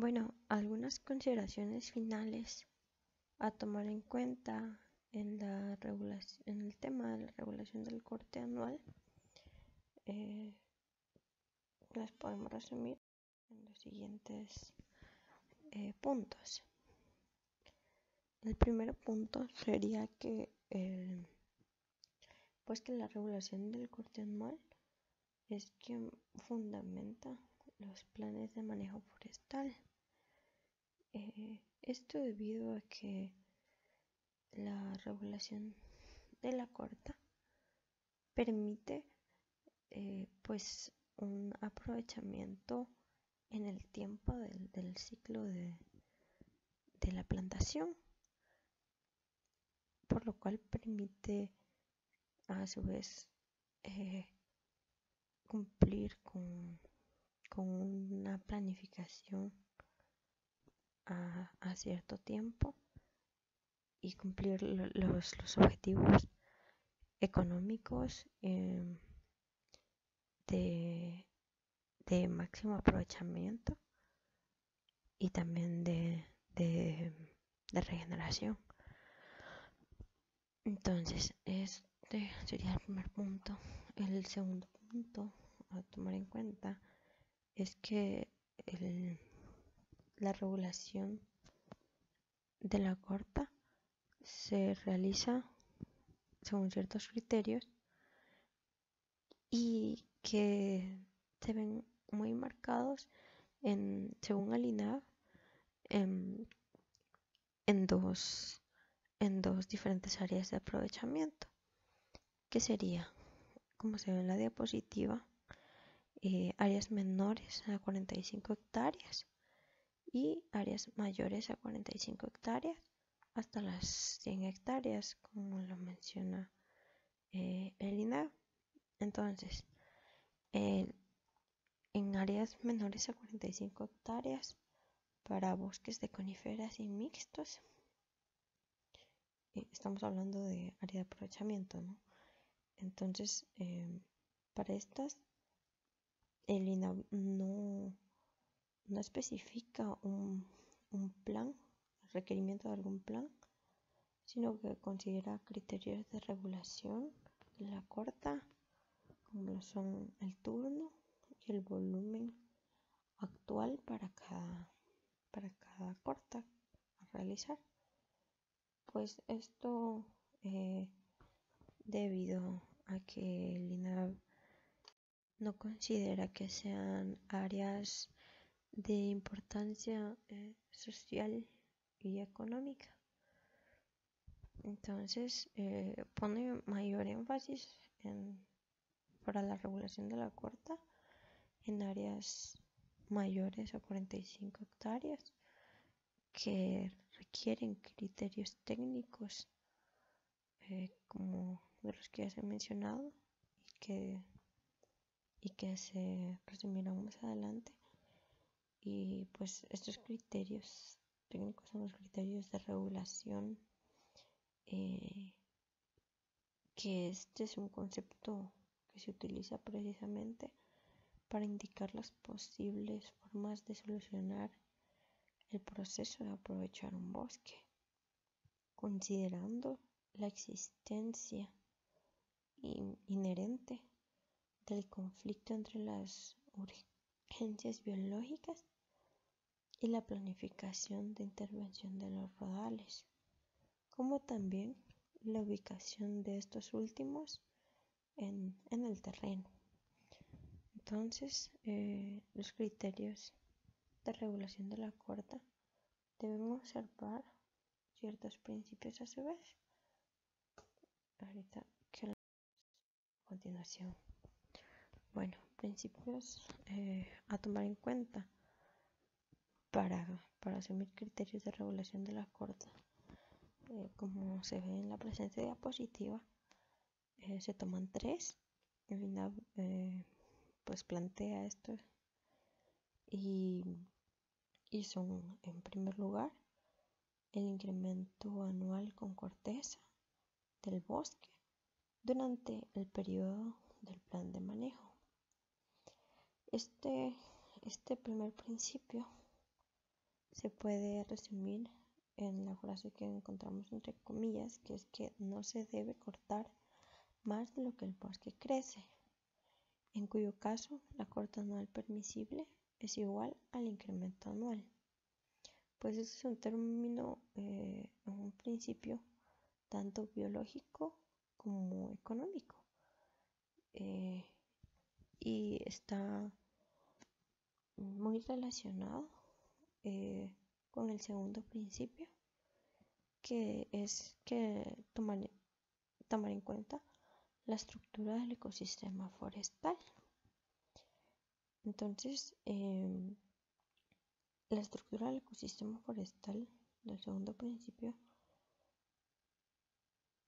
Bueno, algunas consideraciones finales a tomar en cuenta en, la regulación, en el tema de la regulación del corte anual eh, las podemos resumir en los siguientes eh, puntos. El primer punto sería que pues que la regulación del corte anual es quien fundamenta los planes de manejo forestal. Eh, esto debido a que la regulación de la corta permite eh, pues un aprovechamiento en el tiempo del, ciclo de, la plantación, por lo cual permite a su vez eh, cumplir con, una planificación a, cierto tiempo y cumplir los, objetivos económicos em, de, máximo aprovechamiento y también de, de, regeneración. Entonces, este sería el primer punto. El segundo punto a tomar en cuenta es que la regulación de la corta se realiza según ciertos criterios y que se ven muy marcados en, según Alina en, en, dos, en dos diferentes áreas de aprovechamiento, que sería, como se ve en la diapositiva, eh, áreas menores a 45 hectáreas y áreas mayores a 45 hectáreas hasta las 100 hectáreas, como lo menciona eh, el INAV. Entonces, en áreas menores a 45 hectáreas para bosques de coníferas y mixtos, eh, estamos hablando de área de aprovechamiento, ¿no? Entonces, em, para estas, el INAV no, no especifica un, un plan, requerimiento de algún plan, sino que considera criterios de regulación de la corta como son el turno y el volumen actual para cada, para cada corta a realizar. Pues esto eh, debido a que el INAV no considera que sean áreas de importancia eh, social y económica. Entonces eh, pone mayor énfasis en para la regulación de la corta en áreas mayores a 45 hectáreas que requieren criterios técnicos eh, como de los que ya se han mencionado y que, y que se resumirán más adelante. Y pues estos criterios técnicos son los criterios de regulación, eh, que este es un concepto se utiliza precisamente para indicar las posibles formas de solucionar el proceso de aprovechar un bosque, considerando la existencia inherente del conflicto entre las urgencias biológicas y la planificación de intervención de los rodales, como también la ubicación de estos últimos en, el terreno. Entonces, eh, los criterios de regulación de la corta deben observar ciertos principios a su vez. Ahorita que a continuación. Bueno, principios eh, a tomar en cuenta para, para asumir criterios de regulación de la corta. Eh, como se ve en la presente diapositiva, eh, se toman tres. Eh, pues plantea esto y, y son en primer lugar el incremento anual con corteza del bosque durante el periodo del plan de manejo. Este, este primer principio se puede resumir en la frase que encontramos entre comillas, que es que no se debe cortar más de lo que el bosque crece, en cuyo caso la corta anual permisible es igual al incremento anual. Pues ese es un término, eh, un principio tanto biológico como económico. Eh, y está muy relacionado eh, con el segundo principio, que es que tomar, tomar en cuenta la estructura del ecosistema forestal. Entonces, em, la estructura del ecosistema forestal del segundo principio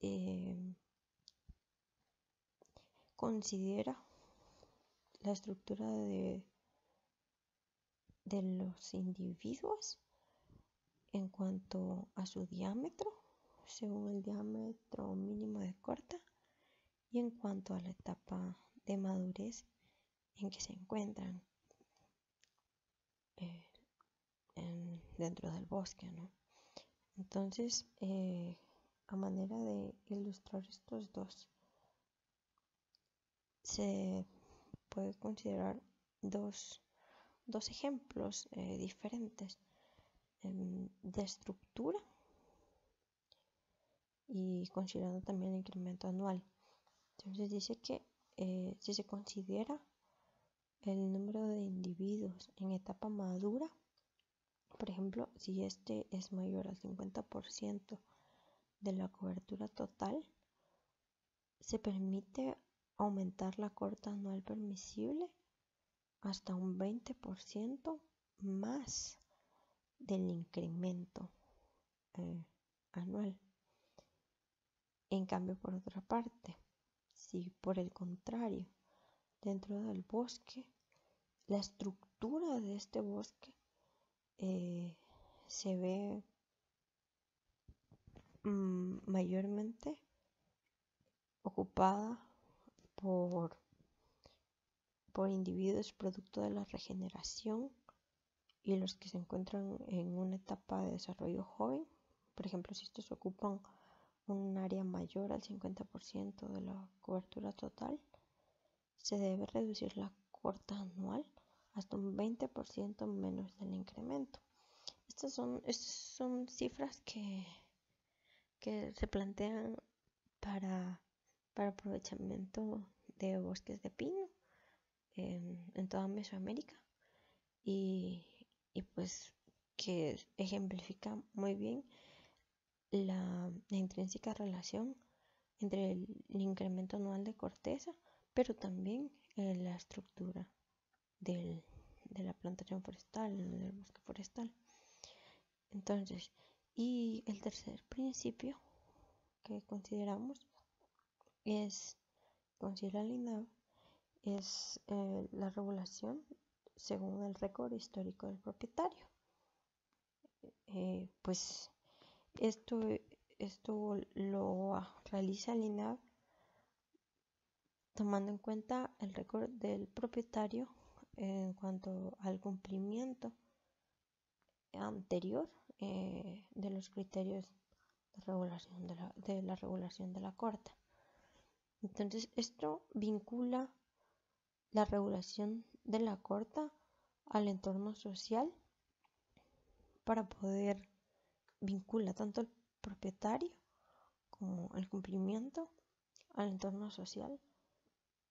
em, considera la estructura de, de los individuos en cuanto a su diámetro, según el diámetro mínimo de corta, y en cuanto a la etapa de madurez en que se encuentran eh, dentro del bosque, ¿no? Entonces, eh, a manera de ilustrar estos dos, se puede considerar dos, dos ejemplos eh, diferentes em, de estructura y considerando también el incremento anual. Entonces dice que eh, si se considera el número de individuos en etapa madura, por ejemplo, si este es mayor al 50% de la cobertura total, se permite aumentar la corta anual permisible hasta un 20% más del incremento eh, anual. En cambio, por otra parte, si por el contrario, dentro del bosque, la estructura de este bosque eh, se ve mm, mayormente ocupada por, por individuos producto de la regeneración y los que se encuentran en una etapa de desarrollo joven. Por ejemplo, si estos ocupan un área mayor al 50% de la cobertura total, se debe reducir la corta anual hasta un 20% menos del incremento. Estas son, son cifras que, que se plantean para, para aprovechamiento de bosques de pino en, toda Mesoamérica y, y pues que ejemplifica muy bien la, intrínseca relación entre el, incremento anual de corteza, pero también eh, la estructura de la plantación forestal, del bosque forestal. Entonces, y el tercer principio que consideramos es, considera el es eh, la regulación según el récord histórico del propietario. Eh, pues esto, esto lo realiza el INAV tomando en cuenta el récord del propietario en cuanto al cumplimiento anterior eh, de los criterios de, regulación de, la, de la regulación de la corta. Entonces, esto vincula la regulación de la corta al entorno social para poder vincula tanto el propietario como el cumplimiento al entorno social,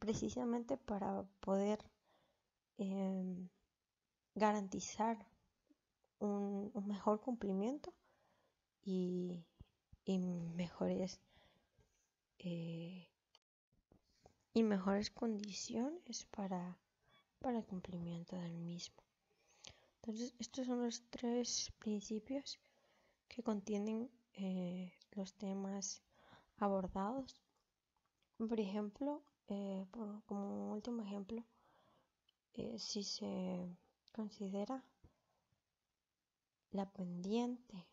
precisamente para poder em, garantizar un, mejor cumplimiento y, mejores eh, y mejores condiciones para, para el cumplimiento del mismo. Entonces, estos son los tres principios que contienen eh, los temas abordados. Por ejemplo, eh, como último ejemplo, eh, si se considera la pendiente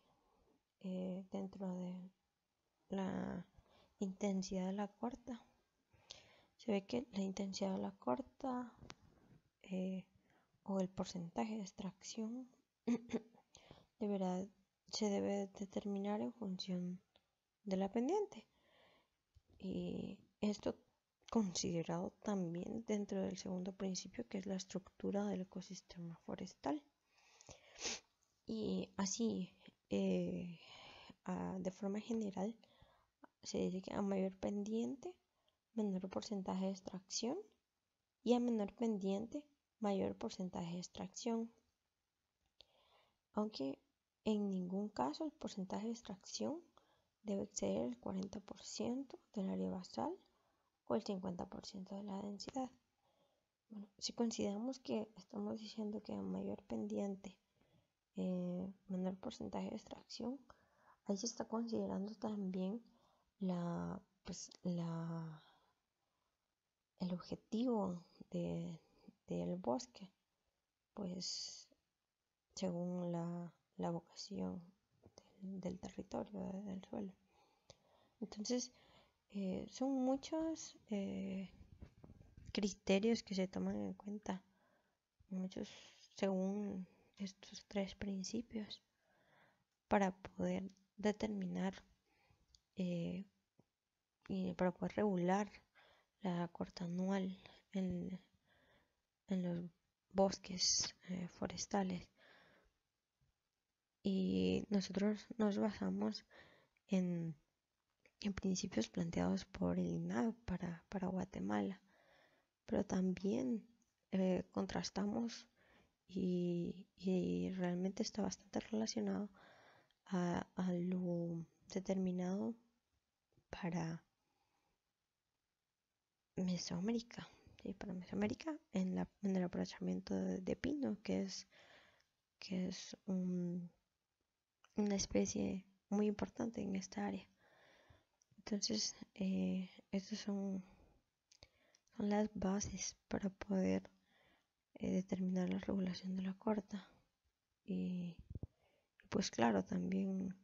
dentro de la intensidad de la corta, se ve que la intensidad de la corta o el porcentaje de extracción deberá, se debe determinar en función de la pendiente. Y esto considerado también dentro del segundo principio que es la estructura del ecosistema forestal. Y así, eh, de forma general, se dice que a mayor pendiente, menor porcentaje de extracción y a menor pendiente, mayor porcentaje de extracción. Aunque en ningún caso el porcentaje de extracción debe exceder el 40% del área basal o el 50% de la densidad. Bueno, si consideramos que estamos diciendo que a mayor pendiente, eh, menor porcentaje de extracción, ahí se está considerando también la, pues, la, el objetivo de, del bosque, pues según la, la vocación del, territorio, del suelo. Entonces, eh, son muchos eh, criterios que se toman en cuenta, muchos según estos tres principios, para poder determinar eh, y para poder regular la corta anual en, los bosques eh, forestales. Y nosotros nos basamos en, principios planteados por el INAH para, para Guatemala, pero también eh, contrastamos y, realmente está bastante relacionado a lo determinado para Mesoamérica, para Mesoamérica en, la, en el aprovechamiento de, pino, que es, que es una especie muy importante en esta área. Entonces, eh, estas son, son las bases para poder eh, determinar la regulación de la corta. Y, pues claro, también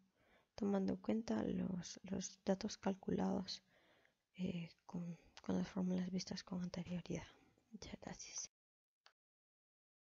tomando en cuenta los, los datos calculados eh, con, con las fórmulas vistas con anterioridad. Muchas gracias.